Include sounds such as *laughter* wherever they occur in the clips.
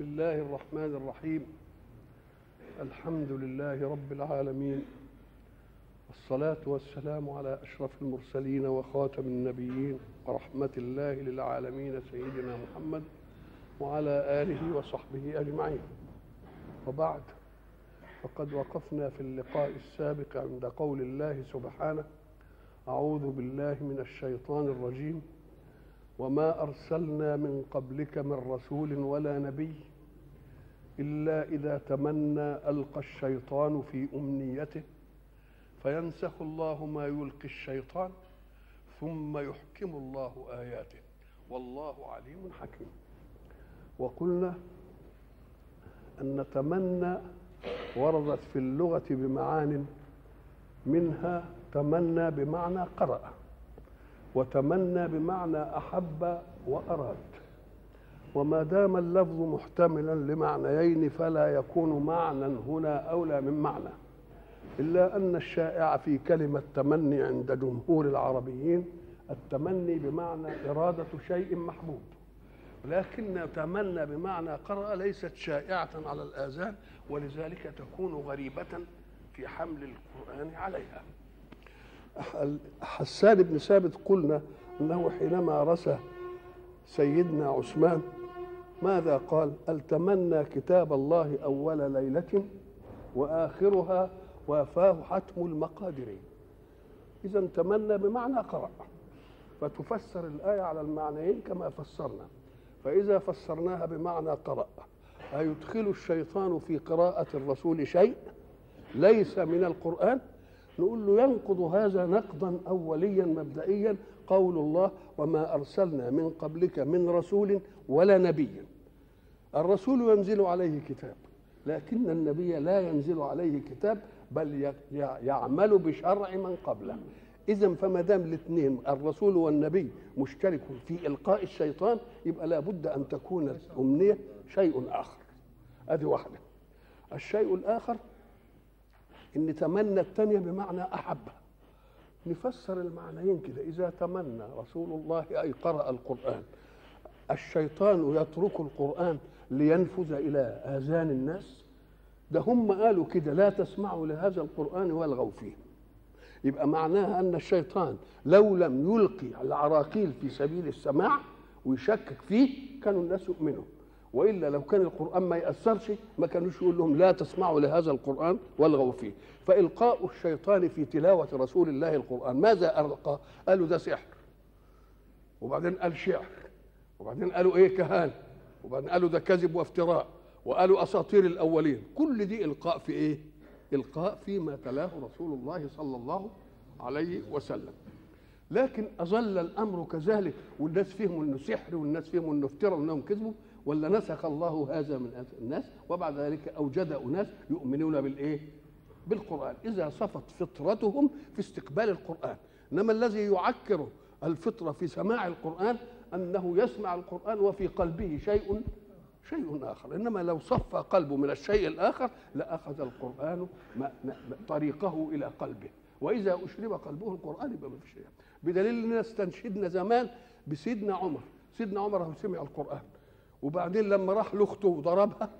بسم الله الرحمن الرحيم. الحمد لله رب العالمين. والصلاة والسلام على أشرف المرسلين وخاتم النبيين ورحمة الله للعالمين سيدنا محمد وعلى آله وصحبه أجمعين. وبعد فقد وقفنا في اللقاء السابق عند قول الله سبحانه أعوذ بالله من الشيطان الرجيم. وما أرسلنا من قبلك من رسول ولا نبي إلا إذا تمنى ألقى الشيطان في أمنيته فينسخ الله ما يلقي الشيطان ثم يحكم الله آياته. والله عليم حكيم. وقلنا أن تمنى وردت في اللغة بمعان منها تمنى بمعنى قرأ وتمنى بمعنى أحب وأراد. وما دام اللفظ محتملا لمعنيين فلا يكون معنى هنا أولى من معنى إلا أن الشائع في كلمة تمني عند جمهور العربيين التمني بمعنى إرادة شيء محبوب. لكن تمنى بمعنى قرأ ليست شائعة على الآذان ولذلك تكون غريبة في حمل القرآن عليها. حسان بن ثابت قلنا أنه حينما رسى سيدنا عثمان ماذا قال؟ التمنى كتاب الله أول ليلة وآخرها وافاه حتم المقادر اذا تمنى بمعنى قرأ. فتفسر الآية على المعنيين كما فسرنا. فإذا فسرناها بمعنى قرأ أيدخل الشيطان في قراءة الرسول شيء؟ ليس من القرآن؟ نقول له ينقض هذا نقضا اوليا مبدئيا قول الله وما أرسلنا من قبلك من رسول ولا نبي. الرسول ينزل عليه كتاب لكن النبي لا ينزل عليه كتاب بل يعمل بشرع من قبله. اذا فما دام الاثنين الرسول والنبي مشترك في إلقاء الشيطان يبقى لابد أن تكون الأمنية شيء آخر. ادي واحدة. الشيء الآخر إن تمنى الثانية بمعنى أحب. نفسر المعنيين كده إذا تمنى رسول الله أي قرأ القرآن الشيطان يترك القرآن لينفذ إلى آذان الناس. ده هم قالوا كده لا تسمعوا لهذا القرآن والغوا فيه. يبقى معناها أن الشيطان لو لم يلقي العراقيل في سبيل السماع ويشكك فيه كانوا الناس يؤمنوا. وإلا لو كان القرآن ما يأثرش ما كانوش يقول لهم لا تسمعوا لهذا القرآن والغوا فيه. فإلقاء الشيطان في تلاوة رسول الله القرآن ماذا ألقى؟ قالوا ده سحر. وبعدين قال شعر. وبعدين قالوا إيه؟ كهان وبعدين قالوا ده كذب وافتراء. وقالوا أساطير الأولين. كل دي إلقاء في إيه؟ إلقاء فيما تلاه رسول الله صلى الله عليه وسلم. لكن أظل الأمر كذلك. والناس فيهم إنه سحر والناس فيهم إنه افترى وإنهم كذبوا. ولا نسخ الله هذا من الناس؟ وبعد ذلك أوجد أناس يؤمنون بالإيه؟ بالقرآن. إذا صفت فطرتهم في استقبال القرآن. إنما الذي يعكر الفطرة في سماع القرآن أنه يسمع القرآن وفي قلبه شيء شيء آخر. إنما لو صفى قلبه من الشيء الآخر لأخذ القرآن طريقه إلى قلبه. وإذا أشرب قلبه القرآن يبقى ما فيش شيء. بدليل اننا استنشدنا زمان بسيدنا عمر. سيدنا عمر هو سمع القرآن. وبعدين لما راح لأخته وضربها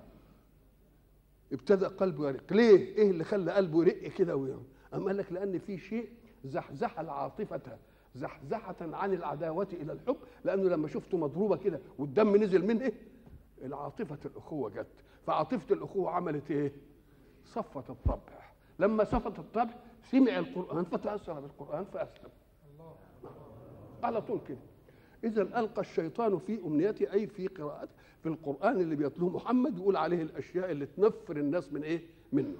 ابتدى قلبه يرق. ليه؟ إيه اللي خلى قلبه يرق كده ويوم أم قال لك لأن في شيء زحزح العاطفة. زحزحة عن العداوة إلى الحب لأنه لما شفته مضروبة كده والدم نزل منه إيه؟ العاطفة الأخوة جت. فعاطفة الأخوة عملت إيه؟ صفت الطبع. لما صفت الطبع سمع القرآن فتأثر بالقرآن فأسلم. على طول كده. إذا ألقى الشيطان في أمنيته أي في قراءته في القرآن اللي بيتلوه محمد يقول عليه الأشياء اللي تنفر الناس من إيه؟ منه.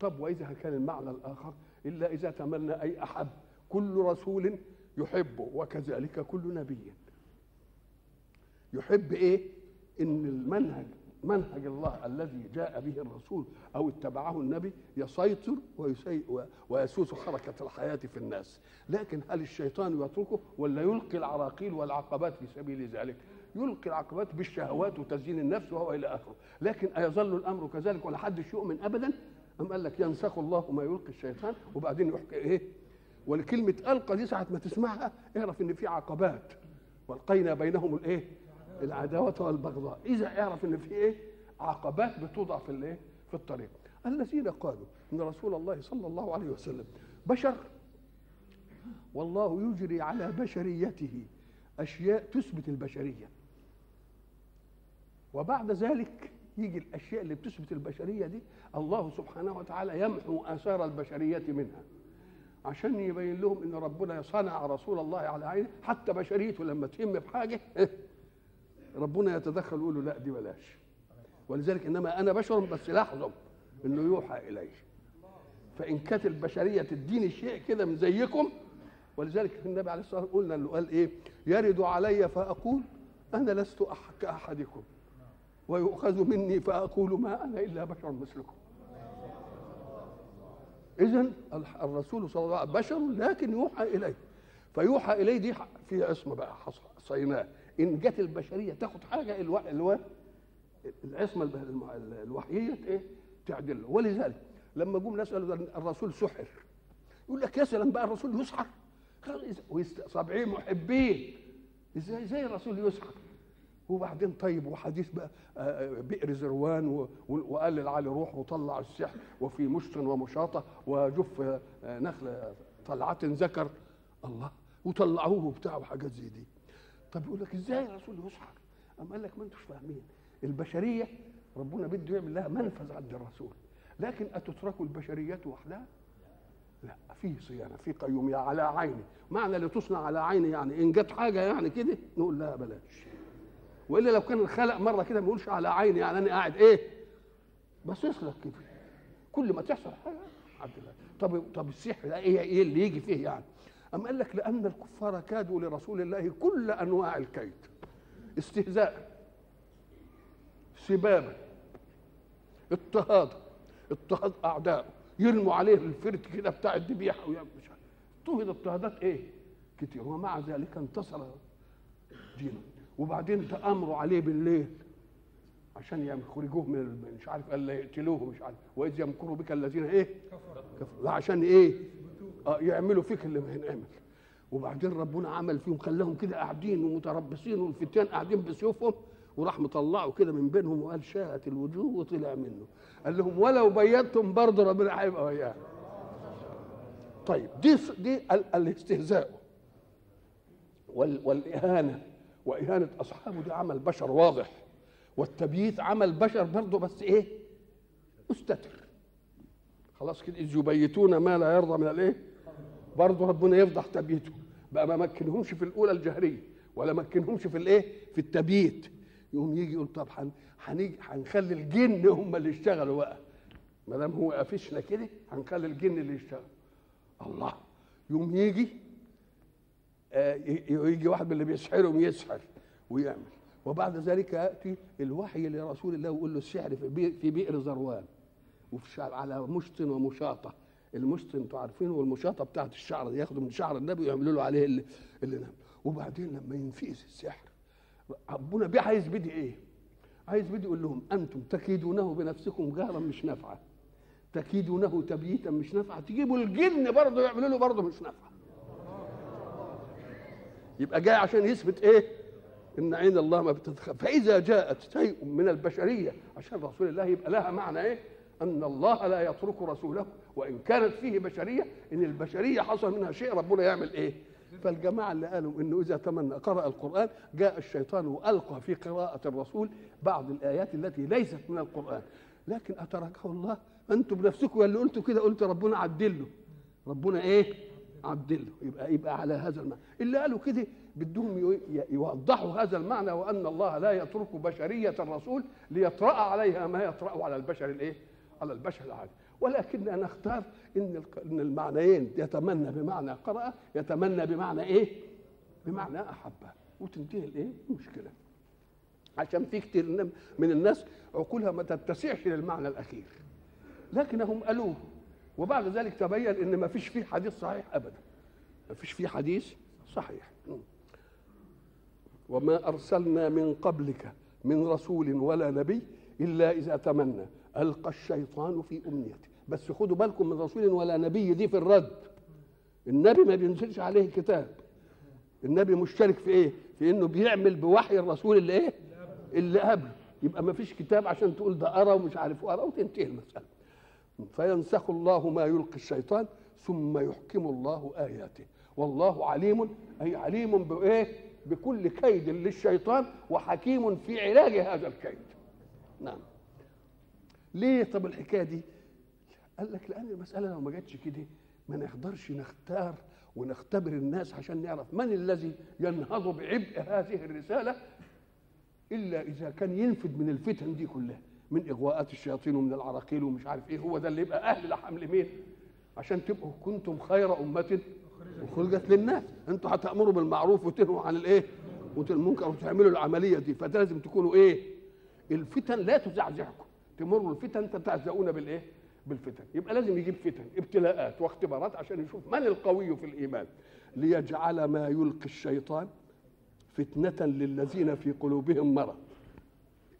طب وإذا كان المعنى الآخر؟ إلا إذا تمنى أي احب كل رسول يحبه وكذلك كل نبي. يحب إيه؟ إن المنهج منهج الله الذي جاء به الرسول أو اتبعه النبي يسيطر ويسوس حركة الحياة في الناس. لكن هل الشيطان يتركه ولا يلقي العراقيل والعقبات في سبيل ذلك؟ يلقي العقبات بالشهوات وتزيين النفس وهو إلى آخره. لكن أيظل الأمر كذلك ولا حدش يؤمن ابدا؟ أم قال لك ينسخ الله ما يلقي الشيطان وبعدين يحكي إيه؟ ولكلمه ألقى دي ساعة ما تسمعها اعرف إن في عقبات. والقينا بينهم الإيه؟ العداوة والبغضاء. إذا اعرف إن في إيه؟ عقبات بتوضع في الإيه؟ في الطريق. الذين قالوا إن رسول الله صلى الله عليه وسلم بشر والله يجري على بشريته. أشياء تثبت البشرية. وبعد ذلك يجي الأشياء اللي بتثبت البشرية دي الله سبحانه وتعالى يمحو آثار البشرية منها. عشان يبين لهم إن ربنا صنع رسول الله على عينه. حتى بشريته لما تهم بحاجه ربنا يتدخل ويقول له لا دي بلاش. ولذلك إنما أنا بشر بس لاحظوا إنه يوحى الي فإن كانت البشرية تديني شيء كده من زيكم ولذلك النبي عليه الصلاة والسلام قلنا انه قال إيه؟ يرد علي فأقول أنا لست كأحدكم ويؤخذ مني فأقول ما أنا إلا بشر مثلكم. اذا الرسول صلى الله عليه وسلم بشر لكن يوحى إليه. فيوحى إليه دي في عصمة بقى صيناه. إن جت البشرية تاخد حاجة ألو... ألو... العصمة الوحيية إيه؟ تعدل ولذلك لما جم قالوا الرسول سحر. يقول لك يا سلام بقى الرسول يسحر. سبعين محبين. إزاي إزاي الرسول يسحر؟ وبعدين طيب وحديث بقى بئر زروان وقال للعلي روح وطلع السحر وفي مشط ومشاطة وجف نخل طلعات ذكر. الله وطلعوه وبتاع وحاجات زي دي. طب يقول لك إزاي الرسول يسحر؟ أم قال لك ما أنتوش فاهمين. البشرية ربنا بده يعمل لها منفذ عند الرسول. لكن اتترك البشريه وحدها؟ لا في صيانة في قيوميه على عيني. معنى لتصنع على عيني يعني إن جت حاجة يعني كده نقول لها بلاش. وإلا لو كان الخلق مرة كده ما يقولش على عيني يعني أنا قاعد إيه؟ بس يسلك كده كل ما تحصل حاجة عبد الله. طب طب السحر ده إيه إيه اللي يجي فيه يعني؟ أم قال لك لأن الكفار كادوا لرسول الله كل أنواع الكيد. استهزاء سبابا اضطهاد اضطهاد أعدائه يرموا عليه الفرد كده بتاع الذبيحة مش عارف. اضطهد اضطهادات إيه؟ كتير. ومع ذلك انتصر دينه وبعدين تأمروا عليه بالليل عشان يخرجوه من مش عارف قال يقتلوه مش عارف. وإذ يمكروا بك الذين إيه؟ كفروا. عشان إيه؟ آه يعملوا فيك اللي ما هنعمل وبعدين ربنا عمل فيهم خلاهم كده قاعدين ومتربصين والفتيان قاعدين بسيوفهم وراح مطلعوا كده من بينهم وقال شاءت الوجوه وطلع منه. قال لهم ولو بيتم برضه ربنا هيبقى وياه طيب دي دي الاستهزاء والإهانة. وإهانة اصحابه دي عمل بشر واضح والتبييت عمل بشر برضه بس إيه؟ مستتر. خلاص كده إذ يبيتون ما لا يرضى من الإيه؟ برضه ربنا يفضح تبييته بقى ما مكنهمش في الأولى الجهرية ولا مكنهمش في الإيه؟ في التبييت. يقوم يجي يقول طب هنيجي هنخلي الجن هم اللي يشتغلوا بقى. ما دام هو قافشنا كده هنخلي الجن اللي يشتغل الله! يقوم يجي يجي واحد من اللي بيسحرهم يسحر ويعمل. وبعد ذلك يأتي الوحي لرسول الله ويقول له السحر في بئر, ذروان وفي على مشط ومشاطة. المشط أنتوا عارفينه والمشاطة بتاعت الشعر ياخدوا من شعر النبي ويعملوا له عليه اللي, اللي نام وبعدين لما ينفيس السحر ربنا بيه عايز بدي إيه؟ عايز بدي يقول لهم أنتم تكيدونه بنفسكم جهرا مش نافعه تكيدونه تبييتا مش نافعه تجيبوا الجن برضه يعملوا له برضه مش نافعه يبقى جاي عشان يثبت إيه؟ إن عين الله ما بتتخفى فإذا جاءت شيء من البشرية عشان رسول الله يبقى لها معنى إيه؟ أن الله لا يترك رسوله وإن كانت فيه بشرية إن البشرية حصل منها شيء ربنا يعمل إيه؟ فالجماعة اللي قالوا إنه إذا تمنى قرأ القرآن جاء الشيطان وألقى في قراءة الرسول بعض الآيات التي ليست من القرآن لكن أتركه الله أنتم بنفسكم اللي قلتوا كده قلت ربنا عدله ربنا إيه؟ عدله يبقى يبقى على هذا المعنى اللي قالوا كده بدهم يوضحوا هذا المعنى وأن الله لا يترك بشرية الرسول ليطرأ عليها ما يطرأ على البشر الإيه؟ على البشر العادي ولكننا نختار إن إن المعنيين يتمنى بمعنى قرأ يتمنى بمعنى إيه؟ بمعنى احب وتنتهي الإيه؟ المشكلة عشان في كتير من الناس عقولها ما تتسعش للمعنى الأخير لكنهم قالوه وبعد ذلك تبين إن ما فيش فيه حديث صحيح ابدا. ما فيش فيه حديث صحيح. وما أرسلنا من قبلك من رسول ولا نبي إلا إذا تمنى. ألقى الشيطان في أمنيته. بس خدوا بالكم من رسول ولا نبي دي في الرد. النبي ما بينزلش عليه كتاب. النبي مشترك في إيه؟ في إنه بيعمل بوحي الرسول اللي إيه؟ اللي قبله. يبقى ما فيش كتاب عشان تقول ده أرى ومش عارف. ارى وتنتهي المسألة. فينسخ الله ما يلقي الشيطان ثم يحكم الله آياته. والله عليم أي عليم بإيه؟ بكل كيد للشيطان وحكيم في علاج هذا الكيد. نعم. ليه طب الحكاية دي؟ قال لك لأن المسألة لو ما جاتش كده ما نقدرش نختار ونختبر الناس عشان نعرف من الذي ينهض بعبء هذه الرسالة إلا إذا كان ينفد من الفتن دي كلها. من إغواءات الشياطين ومن العراقيل ومش عارف إيه هو ده اللي يبقى أهل لحمل مين عشان تبقوا كنتم خير أمة وخرجت للناس. أنتوا هتأمروا بالمعروف وتنهوا عن الإيه؟ والمنكر وتعملوا العملية دي. فده لازم تكونوا إيه؟ الفتن لا تزعزعكم. تمروا الفتن تتعزؤون بالإيه؟ بالفتن. يبقى لازم يجيب فتن ابتلاءات واختبارات عشان يشوف من القوي في الإيمان. ليجعل ما يلقي الشيطان فتنة للذين في قلوبهم مرض.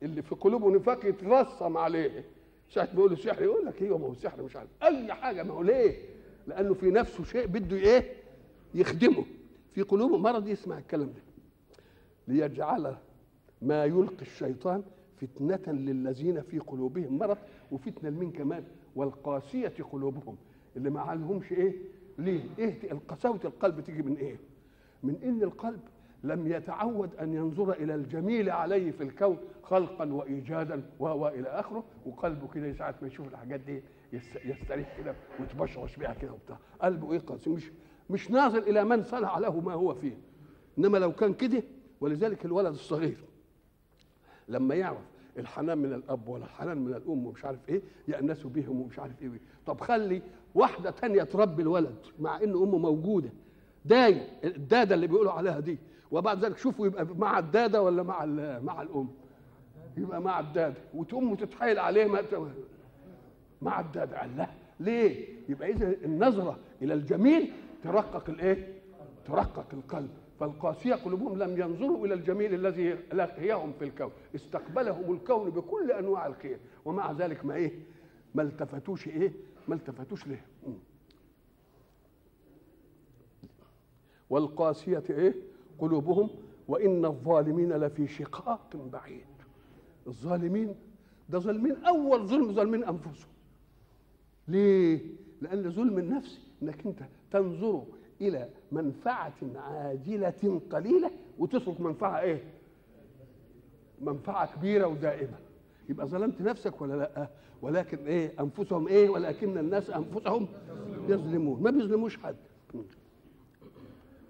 اللي في قلوبه نفاق يترسم عليه. ساعة بيقول سحر يقول لك أيوه ما هو السحر مش عارف. أي حاجة ما هو ليه؟ لأنه في نفسه شيء بده إيه؟ يخدمه. في قلوبه مرض يسمع الكلام ده. ليجعل ما يلقي الشيطان فتنة للذين في قلوبهم مرض وفتنة لمين كمان والقاسية قلوبهم. اللي ما عليهمش إيه؟ ليه؟ إيه؟ القساوة القلب تيجي من إيه؟ من إن القلب لم يتعود أن ينظر إلى الجميل عليه في الكون خلقا وايجادا والى آخره وقلبه كده ساعه ما يشوف الحاجات دي يستريح كده ويتبشرش بيها كده وبتاع. قلبه إيه قاسي؟ مش مش ناظر إلى من صنع له ما هو فيه. إنما لو كان كده ولذلك الولد الصغير لما يعرف الحنان من الأب ولا الحنان من الأم ومش عارف إيه يأنسوا بهم ومش عارف إيه طب خلي واحدة تانية تربي الولد مع إن أمه موجودة. داي الدادة اللي بيقولوا عليها دي وبعد ذلك شوفوا يبقى مع الداده ولا مع مع الأم. يبقى مع الداده وتقوم تتحايل عليه ما مع الداده قال لا. ليه؟ يبقى إذا النظرة إلى الجميل ترقق الإيه؟ ترقق القلب. فالقاسية قلوبهم لم ينظروا إلى الجميل الذي لقيهم في الكون. استقبلهم الكون بكل أنواع الخير. ومع ذلك ما إيه؟ ما التفتوش إيه؟ ما التفتوش له. والقاسية إيه؟ قلوبهم وإن الظالمين لفي شقاق بعيد. الظالمين ده ظالمين أول ظلم ظالمين أنفسهم. ليه؟ لأن ظلم النفس إنك أنت تنظر إلى منفعة عاجلة قليلة وتترك منفعة إيه؟ منفعة كبيرة ودائمة. يبقى ظلمت نفسك ولا لأ؟ ولكن إيه؟ أنفسهم إيه؟ ولكن الناس أنفسهم يظلمون. ما بيظلموش حد.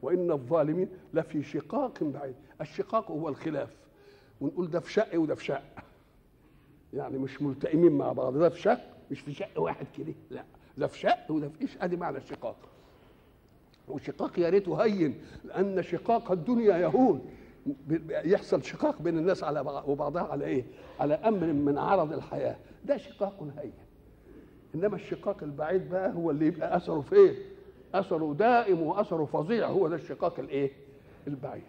وإن الظالمين لفي شقاق بعيد. الشقاق هو الخلاف. ونقول ده في شق وده في شق يعني مش ملتئمين مع بعض. ده في شق مش في شق واحد كده. لا ده في شق وده في إيش؟ أدي معنى الشقاق. وشقاق يا ريته هين لأن شقاق الدنيا يهون. يحصل شقاق بين الناس على وبعضها على إيه؟ على أمر من عرض الحياة. ده شقاق هين. إنما الشقاق البعيد بقى هو اللي يبقى أثره فين؟ أثره دائم وأثره فظيع هو ده الشقاق الإيه؟ البعيد.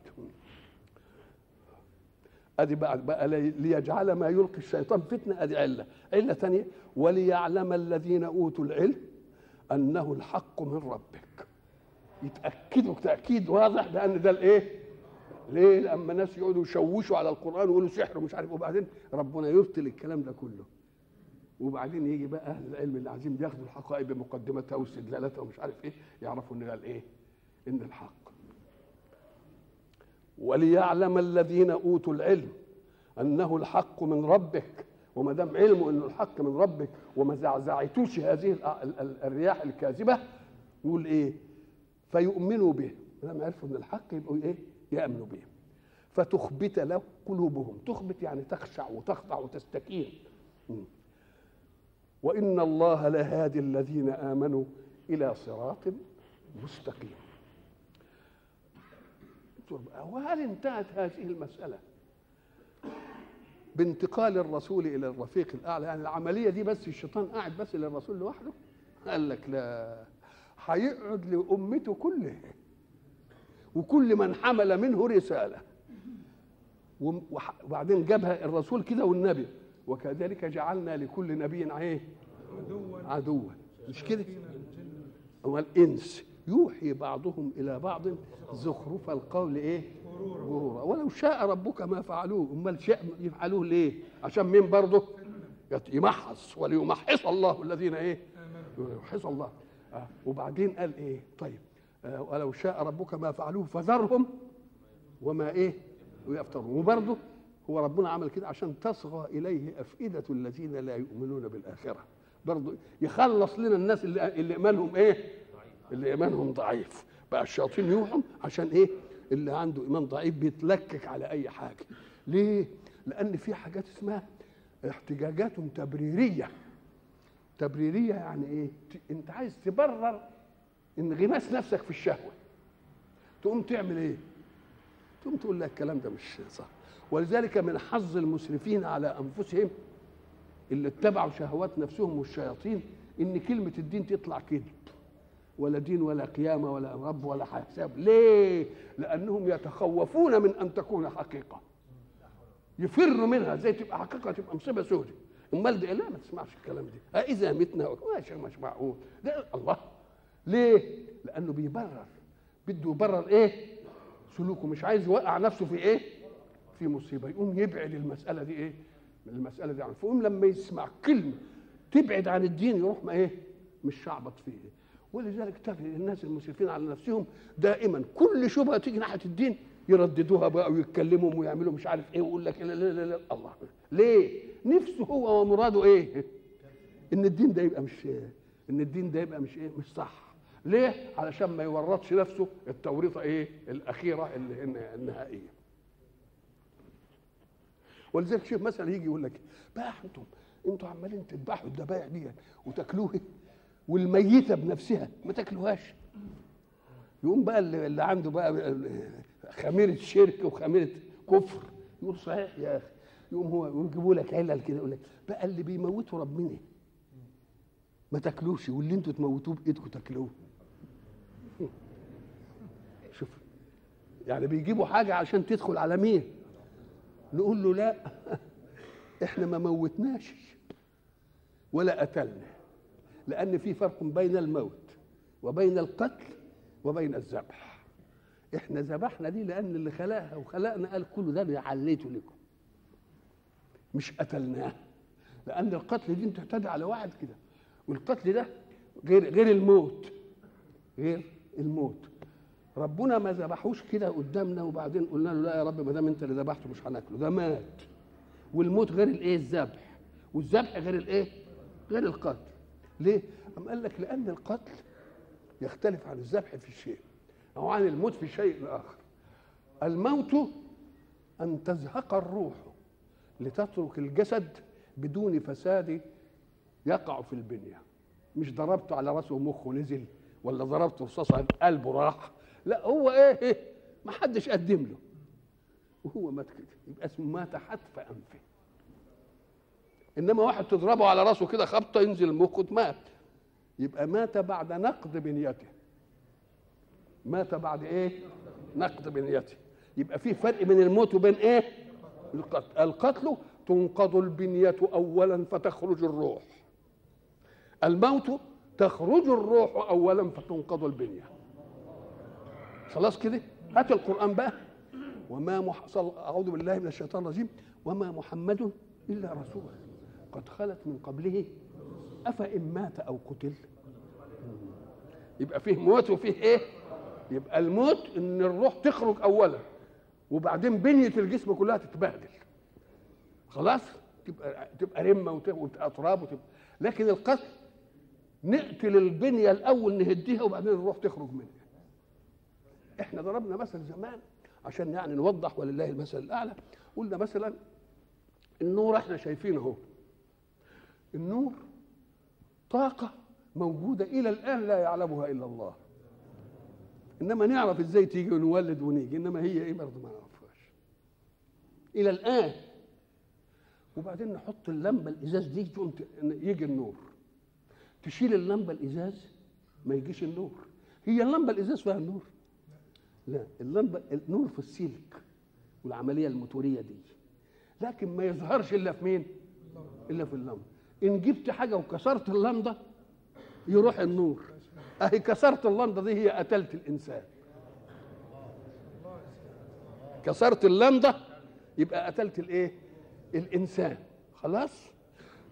أدي بقى, بقى ليجعل ما يلقي الشيطان فتنة. أدي علة. علة ثانية. وليعلم الذين أوتوا العلم أنه الحق من ربك. يتأكدوا تاكيد واضح بأن ده الإيه؟ ليه؟ لما الناس يقعدوا يشوشوا على القرآن ويقولوا سحر ومش عارف وبعدين ربنا يبطل الكلام ده كله. وبعدين يجي بقى أهل العلم اللي عايزين بياخدوا الحقائق بمقدمتها واستدلالاتها ومش عارف إيه يعرفوا إن ده الإيه؟ إن الحق. وليعلم الذين أوتوا العلم أنه الحق من ربك وما دام علمه إنه الحق من ربك وما زعزعتوش هذه الرياح الكاذبة يقول إيه؟ فيؤمنوا به. لما عرفوا إن الحق يبقوا إيه؟ يأمنوا به. فتخبت له قلوبهم. تخبت يعني تخشع وتخضع وتستكين وإن الله لهادي الذين آمنوا إلى صراط مستقيم. وهل انتهت هذه المسألة؟ بانتقال الرسول إلى الرفيق الأعلى. يعني العملية دي بس الشيطان قاعد بس للرسول لوحده. قال لك لا هيقعد لأمته كلها. وكل من حمل منه رسالة. وبعدين جابها الرسول كده والنبي. وكذلك جعلنا لكل نبي إيه؟ عدوا. مش كده؟ الإنس يوحي بعضهم إلى بعض زخرف القول إيه؟ غرورا. ولو شاء ربك ما فعلوه. أمال شاء يفعلوه ليه؟ عشان مين برضه؟ يمحص. وليمحص الله الذين إيه؟ يمحص الله. آه. وبعدين قال إيه؟ طيب. آه. ولو شاء ربك ما فعلوه فذرهم وما إيه؟ ويفترون. وبرضه هو ربنا عمل كده عشان تصغى إليه أفئدة الذين لا يؤمنون بالآخرة. برضه يخلص لنا الناس اللي اللي إيمانهم إيه؟ اللي إيمانهم ضعيف. بقى الشياطين يوحوا عشان إيه؟ اللي عنده إيمان ضعيف بيتلكك على أي حاجة. ليه؟ لأن في حاجات اسمها احتجاجات تبريرية. تبريرية يعني إيه؟ أنت عايز تبرر انغماس نفسك في الشهوة. تقوم تعمل إيه؟ تقوم تقول لك الكلام ده مش صح. ولذلك من حظ المسرفين على أنفسهم اللي اتبعوا شهوات نفسهم والشياطين إن كلمة الدين تطلع كذب ولا دين ولا قيامة ولا رب ولا حساب. ليه؟ لأنهم يتخوفون من أن تكون حقيقة. يفروا منها. زي تبقى حقيقة تبقى مصيبة سودة أمال ده لا ما تسمعش الكلام ده. إذا متنا ماشي مش معقول ده الله. ليه؟ لأنه بيبرر. بده يبرر إيه؟ سلوكه. مش عايز يوقع نفسه في إيه؟ في مصيبة يقوم يبعد المسألة دي إيه المسألة دي عنه فيقوم لما يسمع كلمة تبعد عن الدين يروح ما إيه مش شعبط فيه ولذلك تجد الناس المسرفين على نفسهم دائما كل شبهة تيجي ناحية الدين يرددوها بقى ويتكلموا ويعملوا مش عارف إيه ويقول لك لا لا لا, لا الله ليه؟ نفسه هو ومراده إيه؟ إن الدين ده يبقى مش إن الدين ده يبقى مش إيه؟ مش صح ليه؟ علشان ما يورطش نفسه التوريطة إيه؟ الأخيرة النهائية ولذلك شوف مثلا يجي يقول لك بقى أنتم أنتوا عمالين تذبحوا الذبائح دي وتاكلوها والميتة بنفسها ما تاكلوهاش. يقوم بقى اللي, عنده بقى خميرة شرك وخميرة كفر. يقول صحيح يا أخي. يقوم هو يجيبوا لك علل كده يقول لك بقى اللي بيموتوا ربنا ما تاكلوش واللي أنتوا تموتوه بايدكم تاكلوه. شوف يعني بيجيبوا حاجة عشان تدخل على مين نقول له لا *laughs* إحنا ما موتناش ولا قتلنا لأن في فرق بين الموت وبين القتل وبين الذبح. إحنا ذبحنا دي لأن اللي خلقها وخلقنا قال كل ده عليته لكم. مش قتلناه لأن القتل دي أنت تعتدي على واحد كده والقتل ده غير غير الموت غير الموت. ربنا ما ذبحوش كده قدامنا وبعدين قلنا له لا يا رب ما دام انت اللي ذبحته مش هناكله. ده مات. والموت غير الايه؟ الذبح. والذبح غير الايه؟ غير القتل. ليه؟ أم قال لك لأن القتل يختلف عن الذبح في الشيء أو عن الموت في شيء آخر. الموت أن تزهق الروح لتترك الجسد بدون فساد يقع في البنية. مش ضربته على راسه ومخه نزل ولا ضربته رصاصة قلبه راح لا هو إيه ما حدش قدم له. وهو مات كده يبقى اسمه مات حتف أنفه. إنما واحد تضربه على راسه كده خبطة ينزل مخه مات يبقى مات بعد نقض بنيته مات بعد إيه؟ نقض بنيته يبقى في فرق بين الموت وبين إيه؟ القتل. القتل تنقض البنية أولا فتخرج الروح. الموت تخرج الروح أولا فتنقض البنية. خلاص كده؟ هات القرآن بقى. وما مح... أعوذ بالله من الشيطان الرجيم. وما محمد إلا رسول. قد خلت من قبله. أفإن مات أو قتل. يبقى فيه موت وفيه إيه؟ يبقى الموت إن الروح تخرج أولا. وبعدين بنية الجسم كلها تتبهدل. خلاص؟ تبقى تبقى رمة وتبقى تراب وتبقى لكن القتل نقتل البنية الأول نهديها وبعدين الروح تخرج منها. إحنا ضربنا مثل زمان عشان يعني نوضح ولله المثل الأعلى. قلنا مثلا النور إحنا شايفينه اهو. النور طاقة موجودة إلى الآن لا يعلمها إلا الله. إنما نعرف إزاي تيجي ونولد ونيجي إنما هي إيه برضه ما نعرفهاش. إلى الآن. وبعدين نحط اللمبة الإزاز دي تقوم يجي النور. تشيل اللمبة الإزاز ما يجيش النور. هي اللمبة الإزاز فيها النور. لا اللمبة النور في السلك والعملية الموتورية دي. لكن ما يظهرش إلا في مين؟ إلا في اللمبة. إن جبت حاجة وكسرت اللمبة يروح النور. أهي كسرت اللمبة دي هي قتلت الإنسان. كسرت اللمضه يبقى قتلت الإيه؟ الإنسان. خلاص؟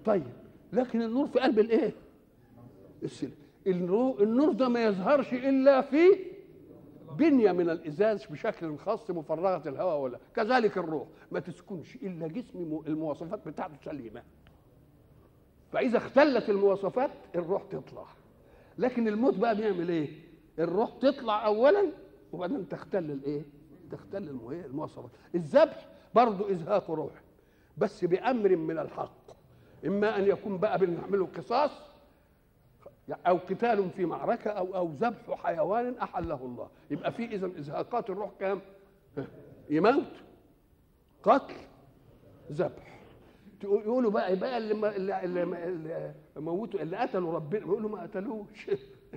طيب لكن النور في قلب الإيه؟ النور, النور ده ما يظهرش إلا في بنيه من الإزاز بشكل خاص مفرغة الهواء ولا. كذلك الروح. ما تسكنش إلا جسم المواصفات بتاعته سليمة. فإذا اختلت المواصفات الروح تطلع. لكن الموت بقى بيعمل إيه؟ الروح تطلع اولا وبعدين تختل الايه تختل المواصفات. الذبح برضه إزهاق روح بس بأمر من الحق. إما أن يكون بقى بنعمله قصاص أو قتال في معركة أو أو ذبح حيوان أحله الله. يبقى في اذا إزهاقات الروح كام؟ يموت. قتل. ذبح. يقولوا بقى بقى اللي اللي, اللي موتوا اللي قتلوا ربنا يقولوا ما قتلوش.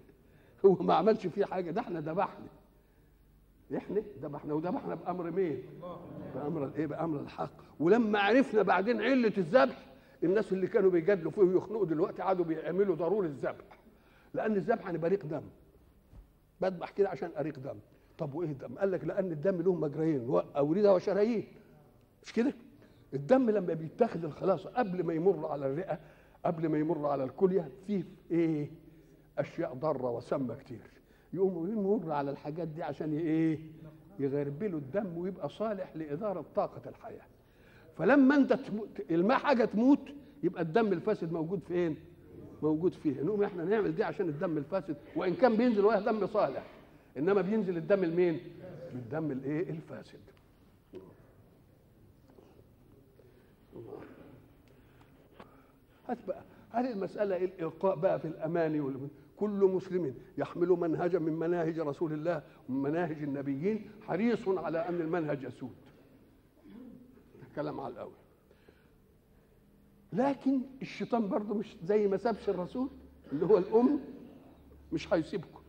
*laughs* هو ما عملش فيه حاجة. ده إحنا ذبحنا. إحنا ذبحنا. وذبحنا بأمر مين؟ بأمر الإيه؟ بأمر الحق. ولما عرفنا بعدين علة الذبح الناس اللي كانوا بيجادلوا فيه ويخنقوا دلوقتي قعدوا بيعملوا ضروري الذبح. لأن الذبح أنا بريق دم بذبح كده عشان أريق دم طب وإيه الدم؟ قال لك لأن الدم له مجريين اورده وشرايين مش كده؟ الدم لما بيتاخد الخلاصه قبل ما يمر على الرئة قبل ما يمر على الكلية فيه إيه؟ أشياء ضارة وسامة كتير يقوموا يمر على الحاجات دي عشان إيه؟ يغربلوا الدم ويبقى صالح لإدارة طاقة الحياة. فلما أنت تموت الماء حاجة تموت يبقى الدم الفاسد موجود فين؟ موجود فيه نقوم إحنا نعمل دي عشان الدم الفاسد وإن كان بينزل وهي دم صالح إنما بينزل الدم المين؟ الدم الإيه؟ الفاسد. هات بقى هل المسألة الإلقاء بقى في الأماني وال... كل مسلم يحمل منهجا من مناهج رسول الله ومن مناهج النبيين حريص على أن المنهج يسود كلام على الأول لكن الشيطان برضه مش زي ما سابش الرسول اللي هو الأم مش هيسيبكم.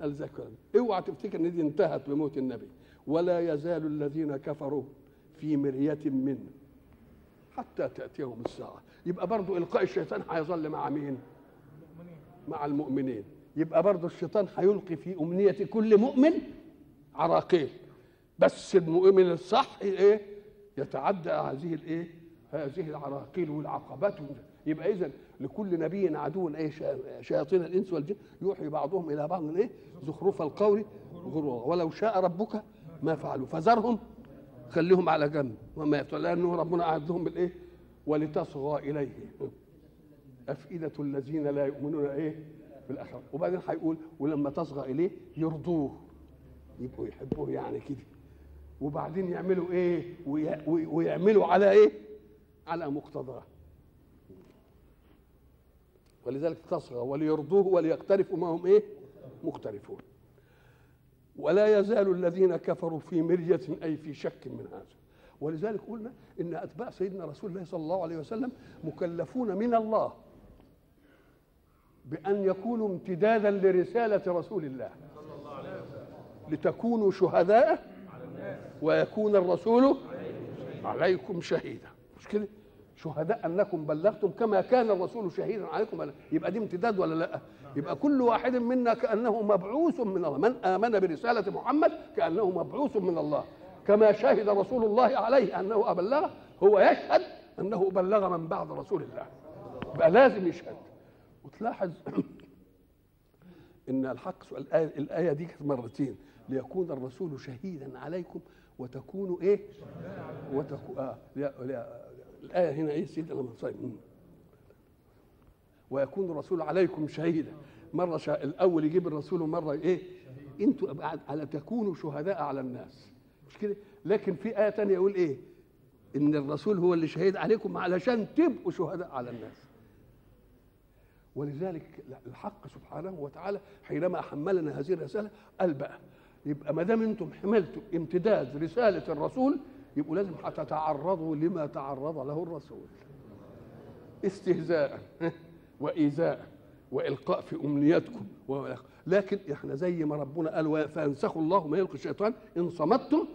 قال ذكر اوعى تفتكر إن دي انتهت بموت النبي. ولا يزال الذين كفروا في مرية منه حتى تأتيهم الساعة. يبقى برضو إلقاء الشيطان هيظل مع مين؟ مع المؤمنين. يبقى برضو الشيطان هيلقي في أمنية كل مؤمن عراقيل. بس المؤمن الصح إيه؟ يتعدى هذه الإيه؟ هذه العراقيل والعقبات يبقى اذا لكل نبي عدو إيه شياطين الإنس والجن يوحي بعضهم إلى بعض إيه؟ زخرف القول غرورا. ولو شاء ربك ما فعلوا. فذرهم. خليهم على جنب. وما لأنه ربنا اعد لهم بالإيه؟ ولتصغى إليه. أفئدة الذين لا يؤمنون إيه؟ بالآخرة. وبعدين هيقول ولما تصغى إليه يرضوه. يبقوا يحبوه يعني كده. وبعدين يعملوا إيه؟ ويعملوا على إيه؟ على مقتضاه. ولذلك تصغى وليرضوه وليقترفوا ما هم إيه؟ مختلفون ولا يزال الذين كفروا في مرية أي في شك من هذا. ولذلك قلنا إن أتباع سيدنا رسول الله صلى الله عليه وسلم مكلفون من الله بأن يكونوا امتدادا لرسالة رسول الله. لتكونوا شهداء ويكون الرسول عليكم شهيدا. مش كده؟ شهداء انكم بلغتم كما كان الرسول شهيدا عليكم. يبقى دي امتداد ولا لأ؟ يبقى كل واحد منا كأنه مبعوث من الله. من آمن برسالة محمد كأنه مبعوث من الله. كما شهد رسول الله عليه أنه ابلغ هو يشهد أنه بلغ من بعد رسول الله. يبقى لازم يشهد. وتلاحظ *clears throat* إن الحق سؤال الآية, الآية دي كانت مرتين. ليكون الرسول شهيدا عليكم وتكونوا إيه؟ وتكو آه الآية هنا إيه سيدنا المصيب ويكون الرسول عليكم شهيدا. مرة شا... الأول يجيب الرسول ومرة إيه؟ أنتوا على تكونوا شهداء على الناس. مش كده؟ لكن في آية تانية يقول إيه؟ إن الرسول هو اللي شهيد عليكم علشان تبقوا شهداء على الناس. ولذلك الحق سبحانه وتعالى حينما حملنا هذه الرسالة قال بقى يبقى ما دام أنتم حملتوا امتداد رسالة الرسول يبقوا لازم هتتعرضوا لما تعرض له الرسول. استهزاء *laughs* وإيذاء وإلقاء في أمنياتكم لكن إحنا زي ما ربنا قال فينسخ الله ما يلقي الشيطان إن صمتم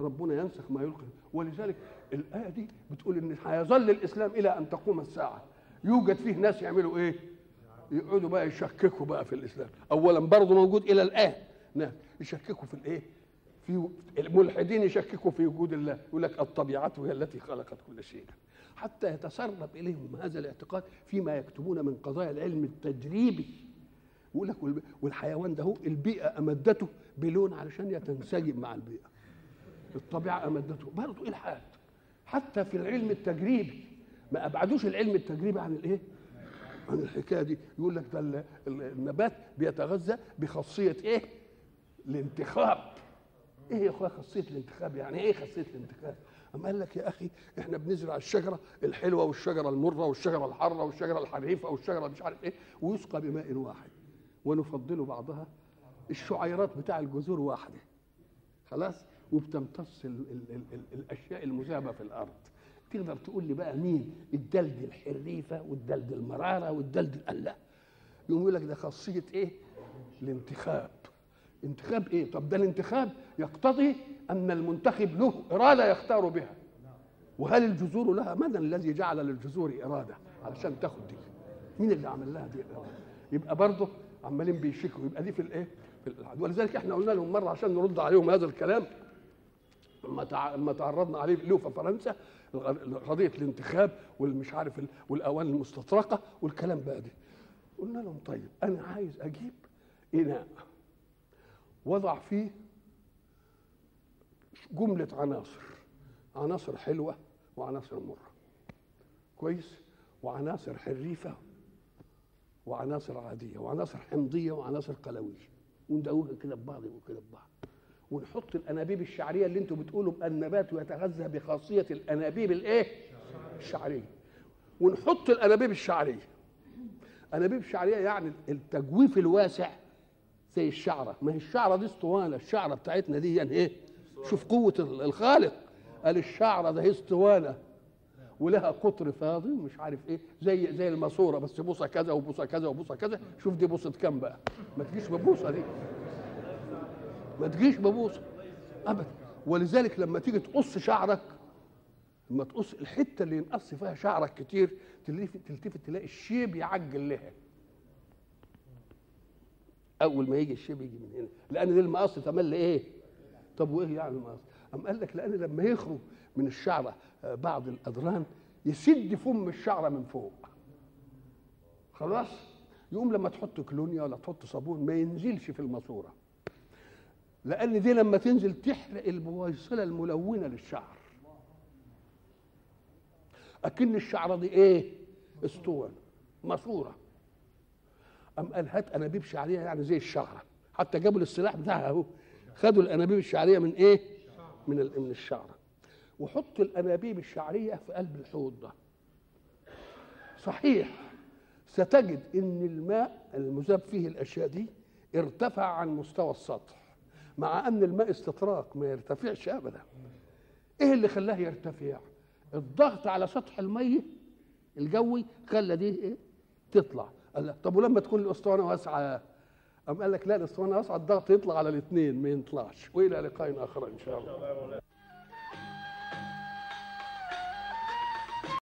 ربنا ينسخ ما يلقي. ولذلك الآية دي بتقول إن هيظل الإسلام إلى أن تقوم الساعة. يوجد فيه ناس يعملوا إيه؟ يقعدوا بقى يشككوا بقى في الإسلام. أولا برضه موجود إلى الآن. ناس يشككوا في الإيه؟ في الملحدين يشككوا في وجود الله. يقول لك الطبيعة هي التي خلقت كل شيء. حتى يتسرب إليهم هذا الاعتقاد فيما يكتبون من قضايا العلم التجريبي. يقول لك والحيوان ده البيئة أمدته بلون علشان يتنسجم مع البيئة. الطبيعة أمدته. برضه إلحاد حتى في العلم التجريبي. ما أبعدوش العلم التجريبي عن الإيه؟ عن الحكاية دي. يقول لك ده النبات بيتغذى بخاصية إيه؟ الانتخاب. إيه يا أخويا خاصية الانتخاب؟ يعني إيه خاصية الانتخاب؟ أما قال لك يا أخي إحنا بنزرع الشجرة الحلوة والشجرة المرة والشجرة الحارة والشجرة الحريفة والشجرة مش عارف إيه ويسقى بماء واحد. ونفضل بعضها الشعيرات بتاع الجذور واحدة. خلاص؟ وبتمتص ال ال ال ال الأشياء المذابة في الأرض. تقدر تقول لي بقى مين؟ الدلد الحريفة والدلد المرارة والدلد لا. يقوم يقول لك ده خاصية إيه؟ الانتخاب. انتخاب إيه؟ طب ده الانتخاب يقتضي أن المنتخب له إرادة يختار بها. وهل الجذور لها؟ من الذي جعل للجذور إرادة علشان تاخد دي؟ مين اللي عمل لها دي الاراده يبقى برضه عمالين بيشكوا يبقى دي في الإيه؟ في الالحاد ولذلك إحنا قلنا لهم مرة عشان نرد عليهم هذا الكلام لما لما تعرضنا عليه له في فرنسا قضية الانتخاب والمش عارف والأوان المستطرقة والكلام بقى ده قلنا لهم طيب أنا عايز أجيب إناء. وضع فيه جملة عناصر. عناصر حلوة وعناصر مرة. كويس؟ وعناصر حريفة وعناصر عادية وعناصر حمضية وعناصر قلوية. وندوقها كده ببعض وكده ببعض. ونحط الأنابيب الشعرية اللي أنتم بتقولوا النبات يتغذى بخاصية الأنابيب الإيه؟ الشعرية. ونحط الأنابيب الشعرية. أنابيب الشعريه يعني التجويف الواسع زي الشعرة. ما هي الشعرة دي اسطوانة. الشعرة بتاعتنا دي يعني إيه؟ شوف قوة الخالق. قال الشعرة ده هي اسطوانة. ولها قطر فاضي ومش عارف إيه. زي زي الماسورة. بس بوصة كذا وبوصة كذا وبوصة كذا. شوف دي بوصة كام بقى. ما تجيش ببوصة دي. ما تجيش ببوصة. ابدا. ولذلك لما تيجي تقص شعرك لما تقص الحتة اللي ينقص فيها شعرك كتير تلتفت تلاقي الشيب يعجل لها. أول ما يجي الشيب يجي من هنا. لأن دي المقص تملي إيه؟ طب وإيه يعني المقص أم قال لك لأن لما يخرج من الشعرة بعض الأدران يسد فم الشعرة من فوق. خلاص؟ يقوم لما تحط كلونيا ولا تحط صابون ما ينزلش في الماسورة. لأن دي لما تنزل تحرق البويصلة الملونة للشعر. أكن الشعرة دي إيه؟ اسطوانه ماسورة. أم قال هات أنابيب شعرية يعني زي الشعرة. حتى جابوا الاصطلاح بتاعها أهو. خدوا الأنابيب الشعرية من إيه؟ من من الشعرة. وحط الأنابيب الشعرية في قلب الحوض ده. صحيح. ستجد إن الماء المذاب فيه الأشياء دي ارتفع عن مستوى السطح مع أن الماء استطراق ما يرتفعش ابدا. إيه اللي خلاه يرتفع؟ الضغط على سطح المية الجوي خلى دي إيه؟ تطلع. قال لا. طب ولما تكون الاسطوانة واسعة؟ قام قال لك لا الاسطوانة واسعة الضغط يطلع على الاثنين ما يطلعش. وإلى لقاء آخر إن شاء الله.